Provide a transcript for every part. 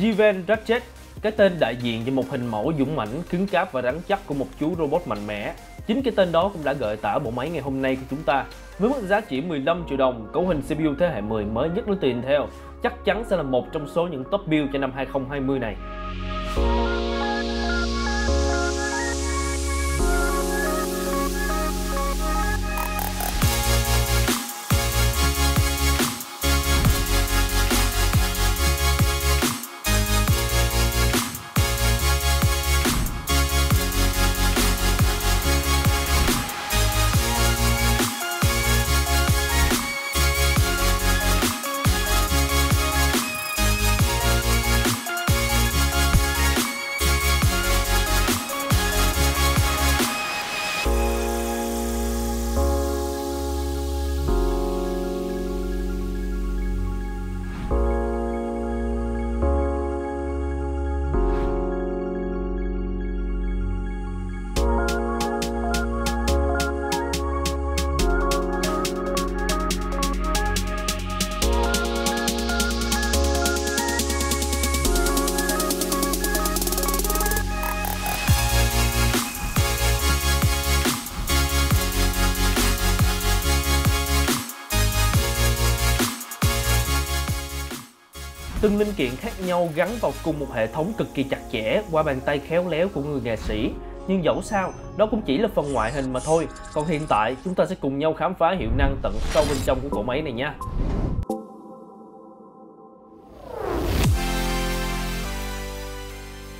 Jiven Ratchet, cái tên đại diện cho một hình mẫu dũng mãnh, cứng cáp và rắn chắc của một chú robot mạnh mẽ. Chính cái tên đó cũng đã gợi tả bộ máy ngày hôm nay của chúng ta. Với mức giá chỉ 15 triệu đồng, cấu hình CPU thế hệ 10 mới nhất của Intel chắc chắn sẽ là một trong số những top build cho năm 2020 này. Từng linh kiện khác nhau gắn vào cùng một hệ thống cực kỳ chặt chẽ qua bàn tay khéo léo của người nghệ sĩ. Nhưng dẫu sao, đó cũng chỉ là phần ngoại hình mà thôi. Còn hiện tại, chúng ta sẽ cùng nhau khám phá hiệu năng tận sâu bên trong của cỗ máy này nha.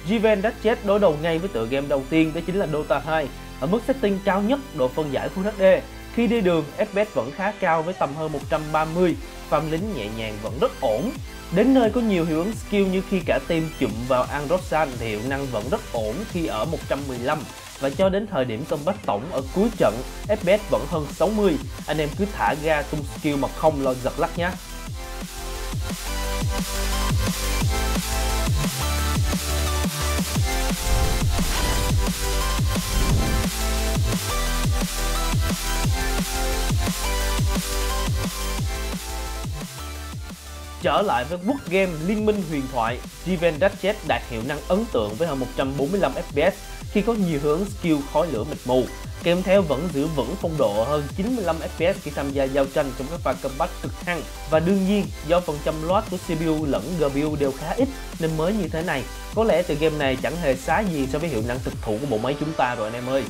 Given Ratchet đối đầu ngay với tựa game đầu tiên đó chính là Dota 2 ở mức setting cao nhất độ phân giải Full HD. Khi đi đường, FPS vẫn khá cao với tầm hơn 130, farm lính nhẹ nhàng vẫn rất ổn. Đến nơi có nhiều hiệu ứng skill như khi cả team chụm vào Androsan thì hiệu năng vẫn rất ổn khi ở 115 và cho đến thời điểm combat tổng ở cuối trận FPS vẫn hơn 60 anh em cứ thả ga tung skill mà không lo giật lắc nhé. Trở lại với book game Liên minh huyền thoại, Riven Ratchet đạt hiệu năng ấn tượng với hơn 145 FPS khi có nhiều hướng skill khói lửa mịt mù, kèm theo vẫn giữ vững phong độ hơn 95 FPS khi tham gia giao tranh trong các pha combat cực hăng. Và đương nhiên, do phần trăm loát của CPU lẫn GPU đều khá ít nên mới như thế này. Có lẽ từ game này chẳng hề xá gì so với hiệu năng thực thụ của bộ máy chúng ta rồi anh em ơi.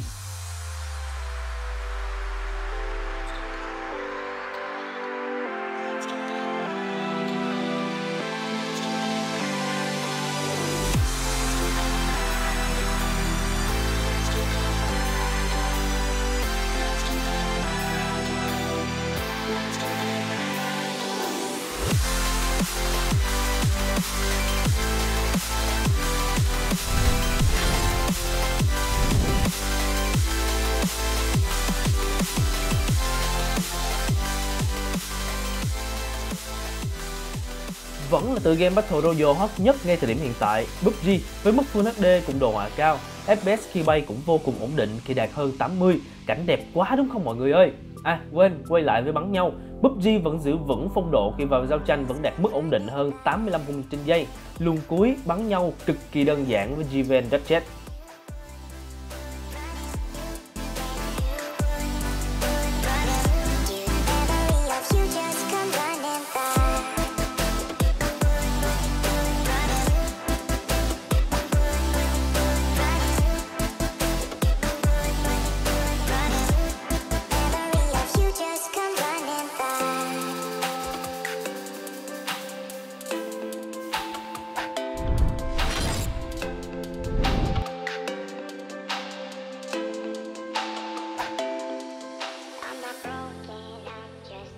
Vẫn là tựa game Battle Royale hot nhất ngay thời điểm hiện tại. PUBG với mức Full HD cùng đồ họa cao, FPS khi bay cũng vô cùng ổn định khi đạt hơn 80, cảnh đẹp quá đúng không mọi người ơi? À quên, quay lại với bắn nhau, PUBG vẫn giữ vững phong độ khi vào giao tranh vẫn đạt mức ổn định hơn 85 phút trên giây. Luồng cuối bắn nhau cực kỳ đơn giản với Given Ratchet.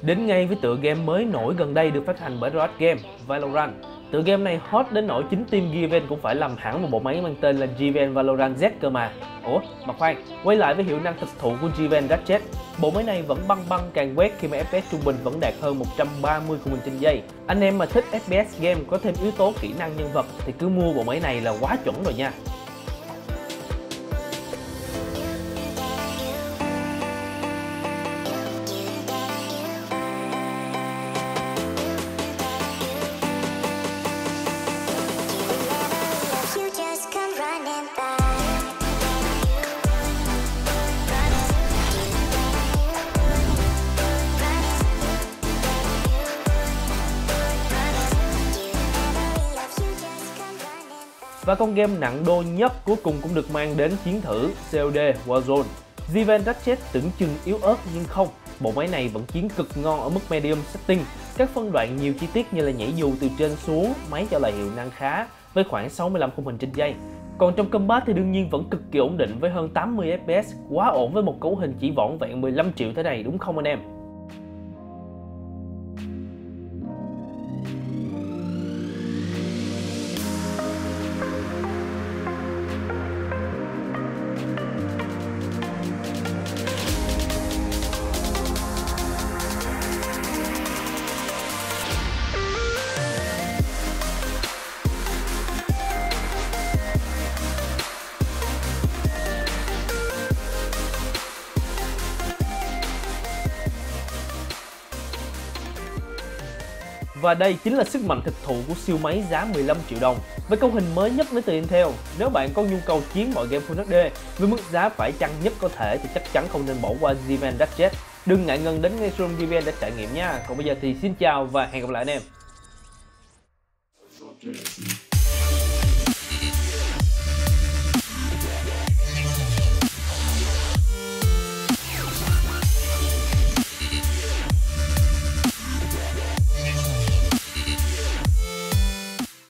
Đến ngay với tựa game mới nổi gần đây được phát hành bởi Riot Game, Valorant. Tựa game này hot đến nỗi chính team Given cũng phải làm hẳn một bộ máy mang tên là Given Valorant Z cơ mà. Ủa, mà khoan, quay lại với hiệu năng thực thụ của Given Ratchet. Bộ máy này vẫn băng băng càng quét khi mà FPS trung bình vẫn đạt hơn 130 khung hình trên giây. Anh em mà thích FPS game có thêm yếu tố kỹ năng nhân vật thì cứ mua bộ máy này là quá chuẩn rồi nha. Và con game nặng đô nhất cuối cùng cũng được mang đến chiến thử COD Warzone. Zivan Ratchet tưởng chừng yếu ớt nhưng không, bộ máy này vẫn chiến cực ngon ở mức medium setting. Các phân đoạn nhiều chi tiết như là nhảy dù từ trên xuống, máy cho lại hiệu năng khá với khoảng 65 khung hình trên giây. Còn trong combat thì đương nhiên vẫn cực kỳ ổn định với hơn 80 FPS, quá ổn với một cấu hình chỉ vỏn vẹn 15 triệu thế này đúng không anh em? Và đây chính là sức mạnh thực thụ của siêu máy giá 15 triệu đồng với cấu hình mới nhất đến từ Intel. Nếu bạn có nhu cầu chiến mọi game Full HD với mức giá phải chăng nhất có thể thì chắc chắn không nên bỏ qua Zivan Ratchet. Đừng ngại ngần đến ngay showroom GVN để trải nghiệm nha. Còn bây giờ thì xin chào và hẹn gặp lại anh em.